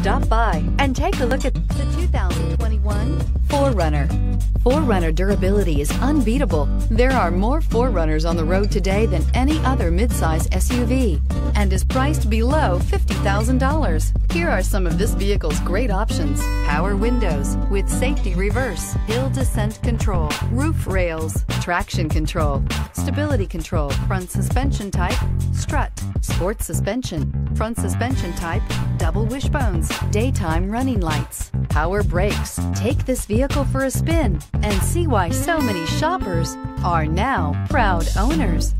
Stop by and take a look at the 2021 4Runner. 4Runner durability is unbeatable. There are more 4Runners on the road today than any other midsize SUV and is priced below $50,000. Here are some of this vehicle's great options. Power windows with safety reverse, hill descent control, roof rails, traction control, stability control, front suspension type, strut, sports suspension, front suspension type, double wishbones, daytime running lights, power brakes. Take this vehicle for a spin and see why so many shoppers are now proud owners.